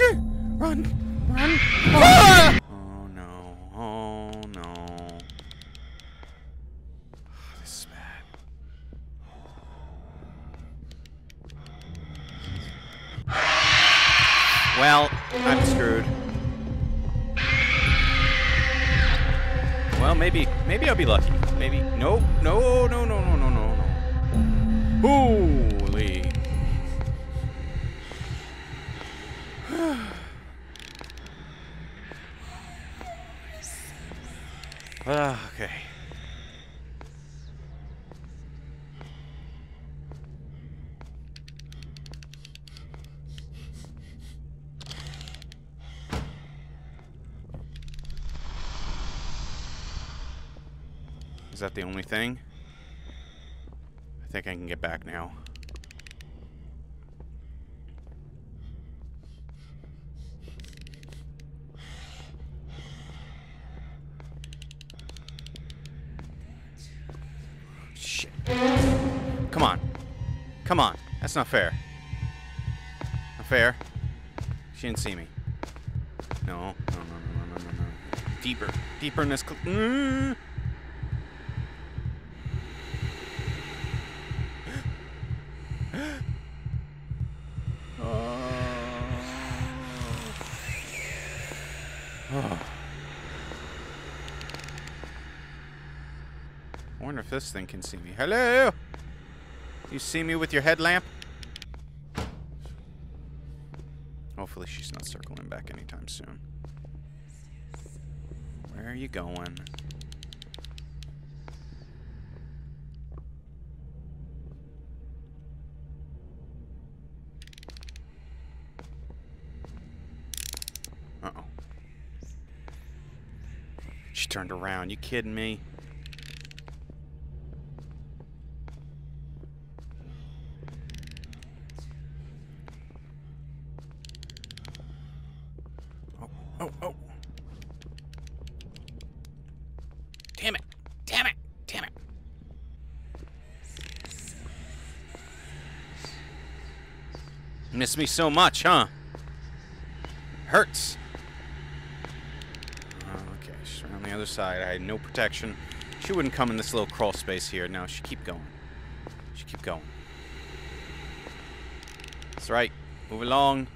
Run! Run! Oh, oh no. Oh no. Oh, this is bad. Well, I'm screwed. Well, maybe, maybe I'll be lucky. Maybe. No, no, no, Is that the only thing? I think I can get back now. Shit. Come on. Come on. That's not fair. Not fair. She didn't see me. No. No, no, no, no, no, no. Deeper. Deeper in this... Mm. Oh. I wonder this thing can see me. Hello? You see me with your headlamp? Hopefully she's not circling back anytime soon. Where are you going? Uh-oh. She turned around. You kidding me? Oh, oh, oh. Damn it. Damn it. Damn it. Miss me so much, huh? Hurts. Okay, she's on the other side. I had no protection. She wouldn't come in this little crawl space here. No, she keep going. She keep going. That's right. Move along.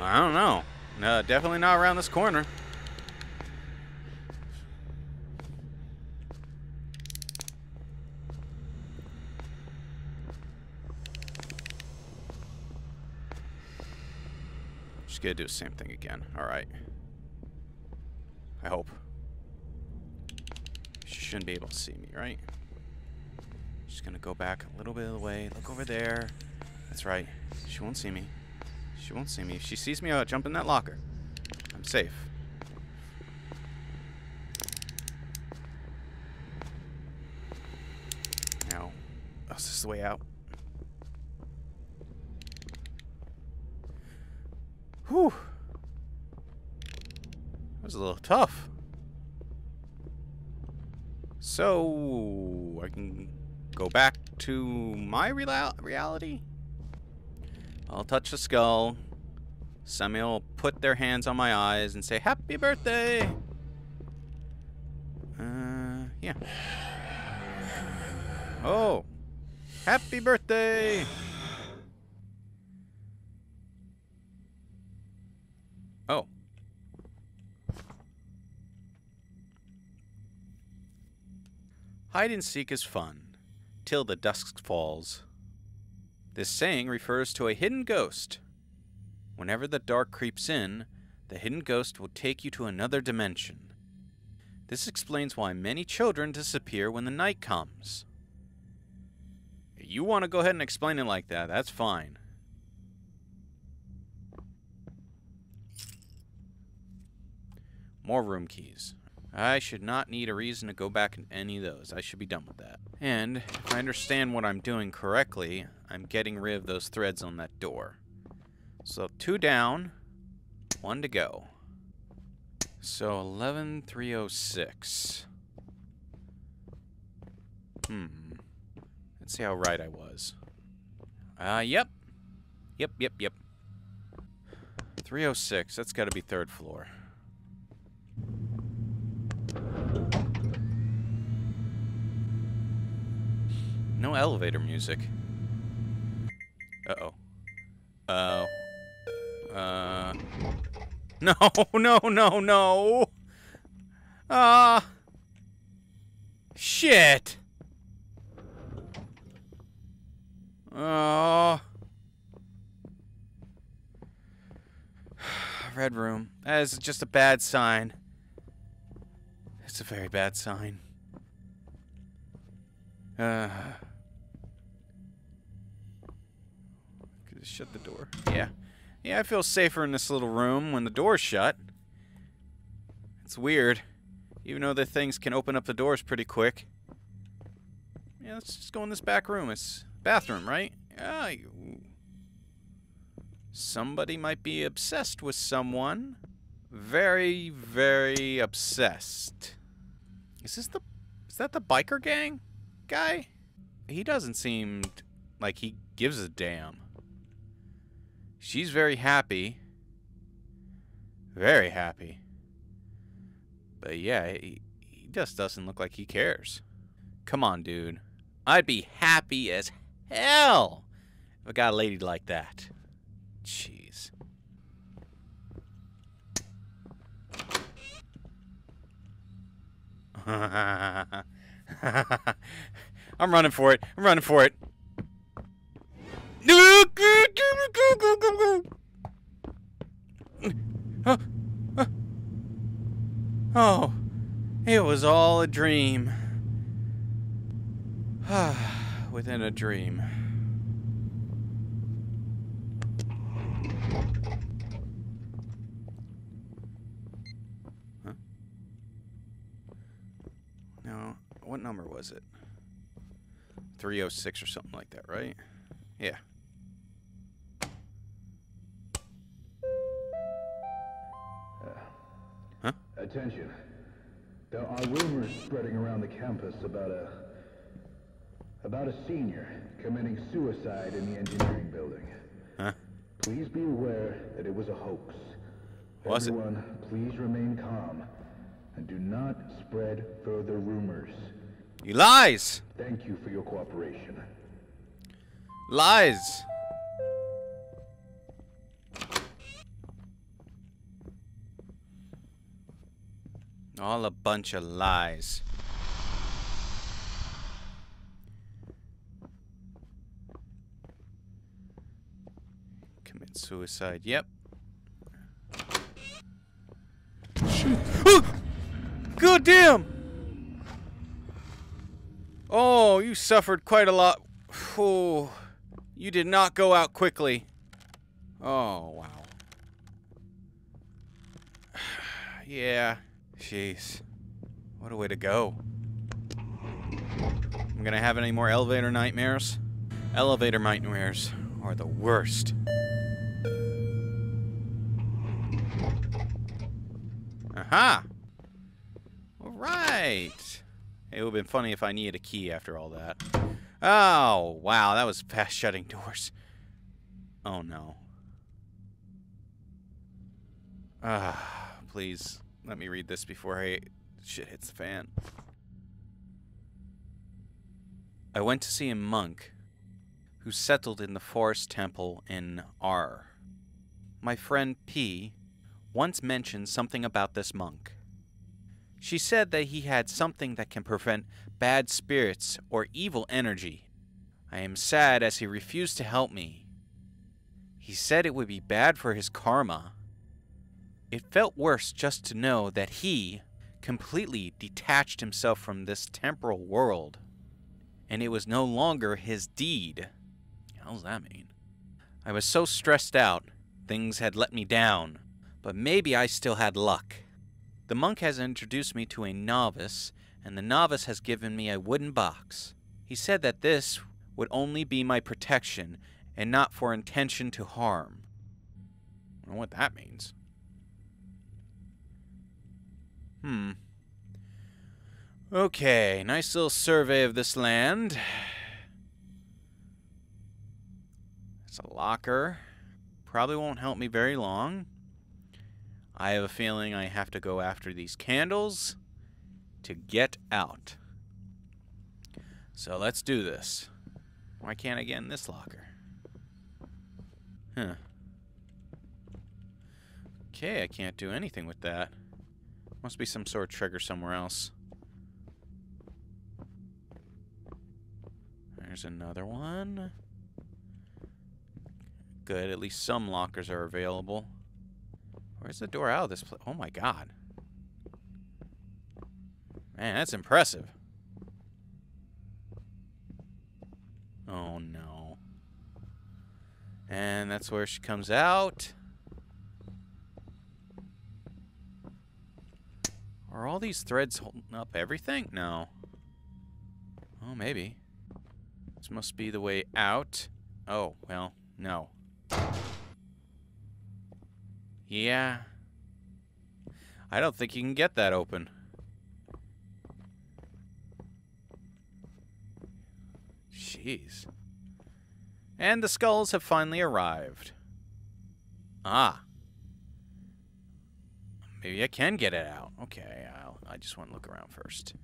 I don't know. No, definitely not around this corner. Just gonna do the same thing again. Alright. I hope. She shouldn't be able to see me, right? Just gonna go back a little bit of the way. Look over there. That's right. She won't see me. She won't see me. If she sees me, I'll jump in that locker. I'm safe. Now, oh, is this the way out? Whew. That was a little tough. So, I can go back to my real reality? I'll touch the skull. Somebody will put their hands on my eyes and say, Happy birthday! Uh, yeah. Oh! Happy birthday! Hide and seek is fun, till the dusk falls. This saying refers to a hidden ghost. Whenever the dark creeps in, the hidden ghost will take you to another dimension. This explains why many children disappear when the night comes. You want to go ahead and explain it like that, that's fine. More room keys. I should not need a reason to go back in any of those. I should be done with that. And if I understand what I'm doing correctly, I'm getting rid of those threads on that door. So two down, one to go. So 11306. Hmm. Let's see how right I was. Uh, yep. Yep, yep, yep. 306. That's got to be third floor. No elevator music. Uh-oh. Uh... Uh... No, no, no, no! Ah! Uh, shit! Oh. Red room. That is just a bad sign. It's a very bad sign. Uh. Shut the door. Yeah. Yeah, I feel safer in this little room when the door's shut. It's weird. Even though the things can open up the doors pretty quick. Yeah, let's just go in this back room. It's bathroom, right? Ah, somebody might be obsessed with someone. Very, very obsessed. Is this the... Is that the biker gang guy? He doesn't seem like he gives a damn. She's very happy. Very happy. But yeah, he, he just doesn't look like he cares. Come on, dude. I'd be happy as hell if I got a lady like that. Jeez. I'm running for it. I'm running for it. Oh, it was all a dream. Within a dream. Huh? No, what number was it? 306 or something like that, right? Yeah. Attention. There are rumors spreading around the campus about a... about a senior committing suicide in the engineering building. Huh? Please be aware that it was a hoax. Was Everyone, it? please remain calm and do not spread further rumors. He lies! Thank you for your cooperation. Lies! All a bunch of lies. Commit suicide. Yep. God damn! Oh, you suffered quite a lot. Oh, you did not go out quickly. Oh, wow. yeah. Jeez. What a way to go. I'm gonna have any more elevator nightmares? Elevator nightmares are the worst. Aha! Alright! It would have been funny if I needed a key after all that. Oh, wow, that was fast shutting doors. Oh no. Ah, please. Let me read this before I shit hits the fan. I went to see a monk who settled in the forest temple in R. My friend P once mentioned something about this monk. She said that he had something that can prevent bad spirits or evil energy. I am sad as he refused to help me. He said it would be bad for his karma it felt worse just to know that he completely detached himself from this temporal world, and it was no longer his deed. How's that mean? I was so stressed out, things had let me down, but maybe I still had luck. The monk has introduced me to a novice, and the novice has given me a wooden box. He said that this would only be my protection and not for intention to harm. I don't know what that means. Hmm. Okay, nice little survey of this land. It's a locker. Probably won't help me very long. I have a feeling I have to go after these candles to get out. So let's do this. Why can't I get in this locker? Huh. Okay, I can't do anything with that. Must be some sort of trigger somewhere else. There's another one. Good, at least some lockers are available. Where's the door out of this place? Oh my god. Man, that's impressive. Oh no. And that's where she comes out. Are all these threads holding up everything? No. Oh, maybe. This must be the way out. Oh, well, no. Yeah. I don't think you can get that open. Jeez. And the skulls have finally arrived. Ah. Maybe I can get it out. Okay, I'll, I just want to look around first.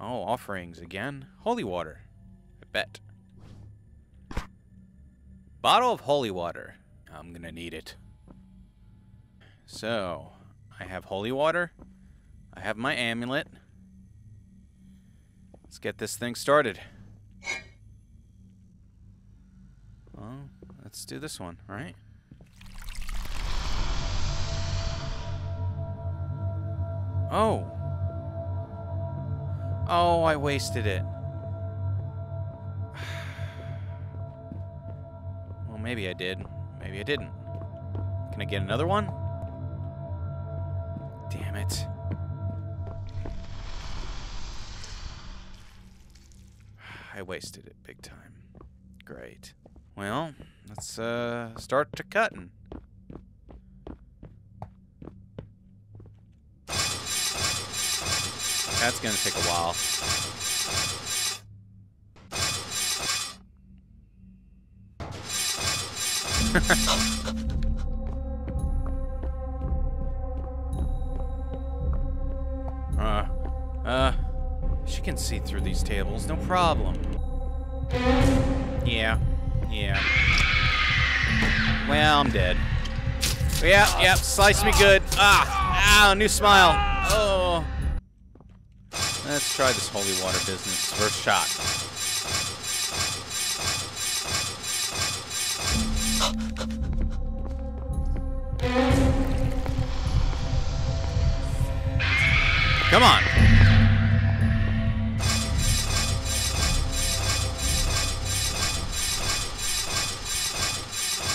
Oh, offerings again. Holy water. I bet. Bottle of holy water. I'm gonna need it. So, I have holy water. I have my amulet. Let's get this thing started. Well, let's do this one, right? Oh. Oh, I wasted it. Well, maybe I did. Maybe I didn't. Can I get another one? Damn it. I wasted it big time. Great. Well, let's uh, start to cutting. That's gonna take a while. uh, uh, she can see through these tables, no problem. Yeah, yeah. Well, I'm dead. Yep, yep, slice me good. Ah, ow, new smile. Oh. Let's try this holy water business. First shot. Come on.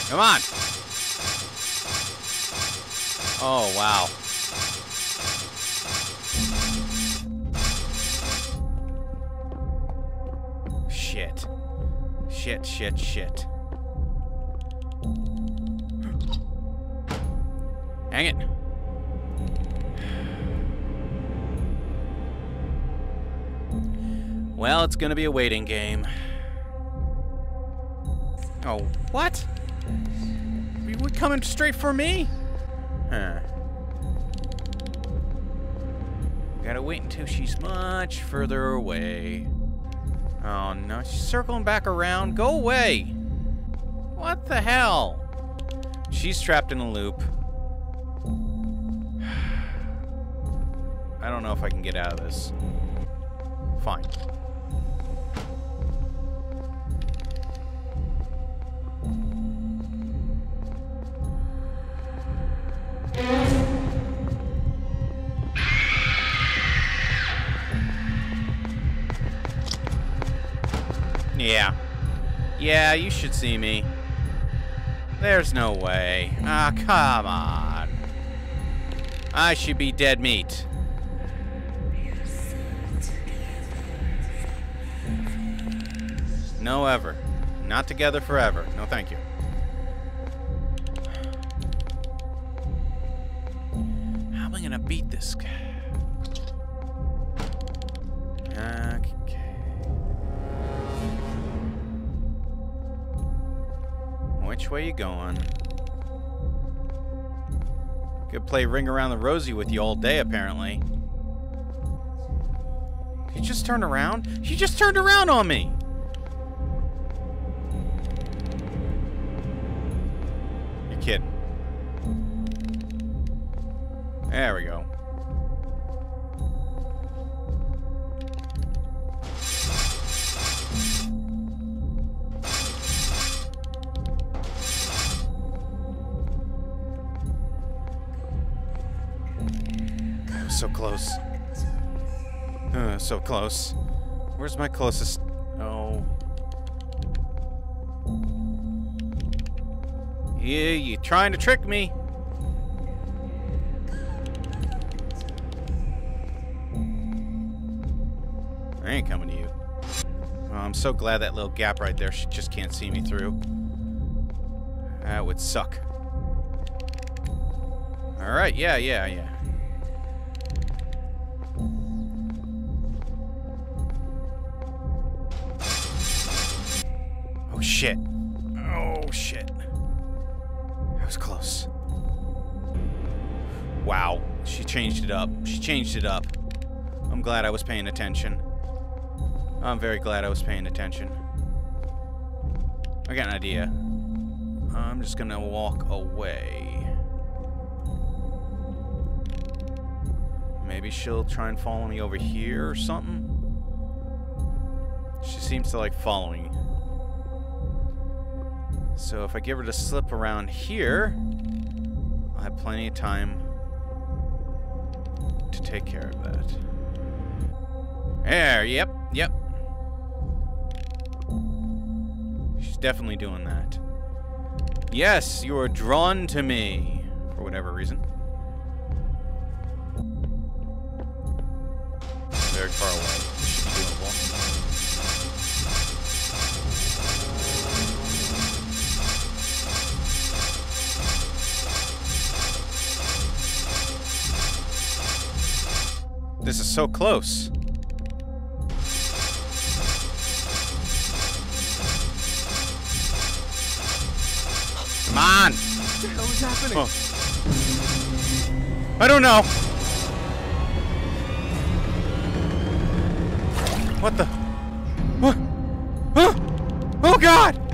Come on. Oh, wow. Shit, shit, shit. Hang it. Well, it's gonna be a waiting game. Oh, what? You were coming straight for me? Huh. Gotta wait until she's much further away. Oh no, she's circling back around. Go away! What the hell? She's trapped in a loop. I don't know if I can get out of this. Fine. Yeah, you should see me. There's no way. Ah, come on. I should be dead meat. No ever. Not together forever. No thank you. How am I gonna beat this guy? Okay. Which way you going? Could play Ring Around the Rosie with you all day, apparently. You just turned around? You just turned around on me! You're kidding. There we go. So close. Uh, so close. Where's my closest? Oh. Yeah, you trying to trick me? I ain't coming to you. Oh, I'm so glad that little gap right there, she just can't see me through. That would suck. Alright, yeah, yeah, yeah. Shit. Oh, shit. That was close. Wow. She changed it up. She changed it up. I'm glad I was paying attention. I'm very glad I was paying attention. I got an idea. I'm just gonna walk away. Maybe she'll try and follow me over here or something? She seems to like following. So if I give her to slip around here, I'll have plenty of time to take care of that. There, yep, yep. She's definitely doing that. Yes, you are drawn to me, for whatever reason. This is so close. Come on! What the hell is happening? Oh. I don't know. What the? What? Huh? Oh God!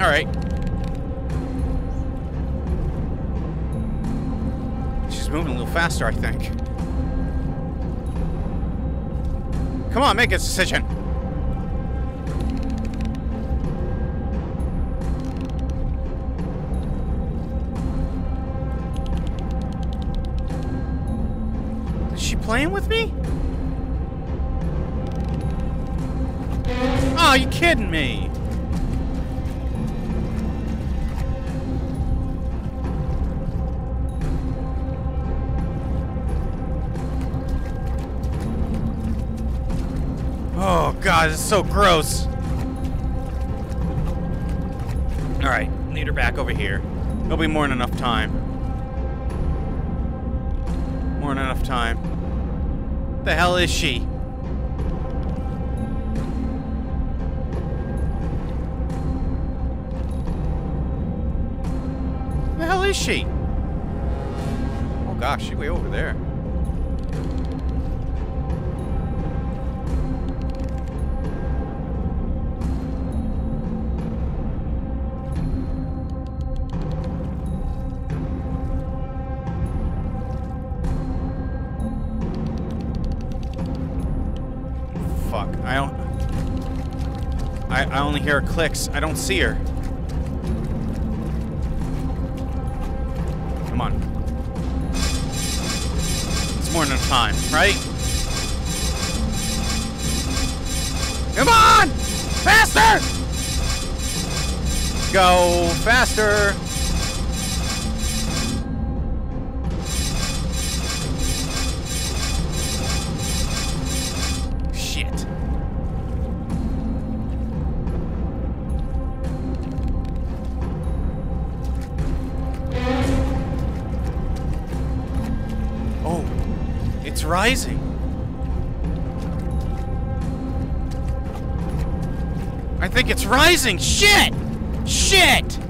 Right, all right. She's moving a little faster, I think. Come on, make a decision. Is she playing with me? Oh, you kidding me? God, it's so gross. Alright, lead her back over here. There'll be more than enough time. More than enough time. The hell is she? The hell is she? Oh gosh, she way over there. Hear her clicks. I don't see her. Come on. It's more than time, right? Come on! Faster! Go faster! Rising. I think it's rising. Shit! Shit!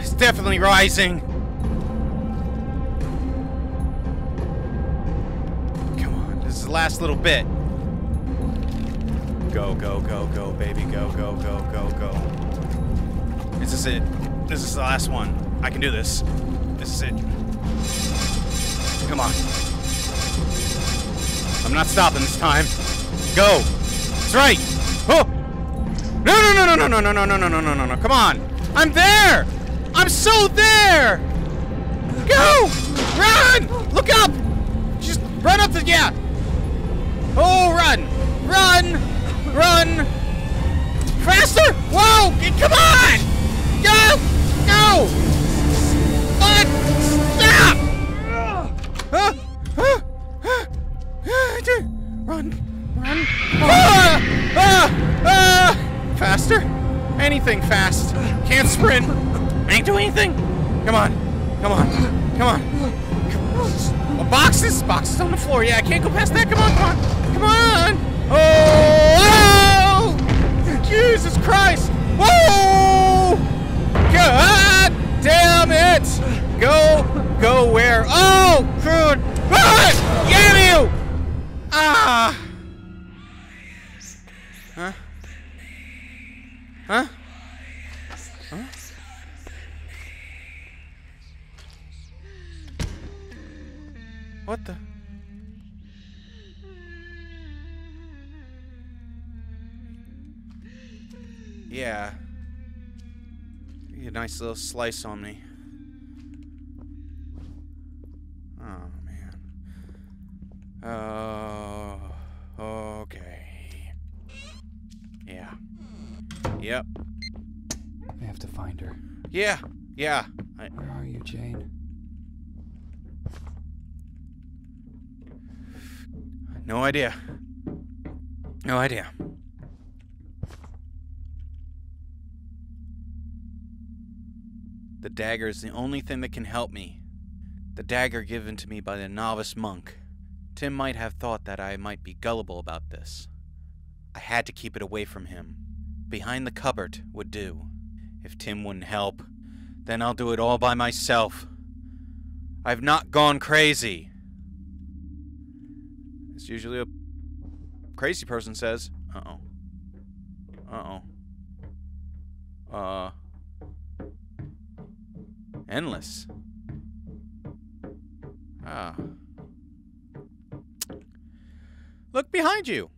It's definitely rising. Come on, this is the last little bit. Go, go, go, go, baby, go, go, go, go, go. This is it. This is the last one. I can do this. This is it. Come on. I'm not stopping this time. Go. That's right. Oh. No, no, no, no, no, no, no, no, no, no, no, no, no. Come on. I'm there. I'm so there. Go. Run. Look up. Just run up to yeah. Oh, run. Run. Run. Faster. Whoa. Come on. Go. Go. Anything fast. Can't sprint. Ain't do anything. Come on. Come on. Come on. Oh, boxes! Boxes on the floor. Yeah, I can't go past that. Come on, come on. Come on! Oh! oh! Jesus Christ! Whoa! God damn it! Go, go where? Oh, good. Ah! Damn you! Ah! What the? Yeah. A nice little slice on me. Oh, man. Oh, okay. Yeah. Yep. I have to find her. Yeah. Yeah. I, Where are you, Jane? no idea. No idea. The dagger is the only thing that can help me. The dagger given to me by the novice monk. Tim might have thought that I might be gullible about this. I had to keep it away from him. Behind the cupboard would do. If Tim wouldn't help, then I'll do it all by myself. I've not gone crazy. It's usually a crazy person says. Uh oh. Uh oh. Uh. Endless. Ah. Look behind you.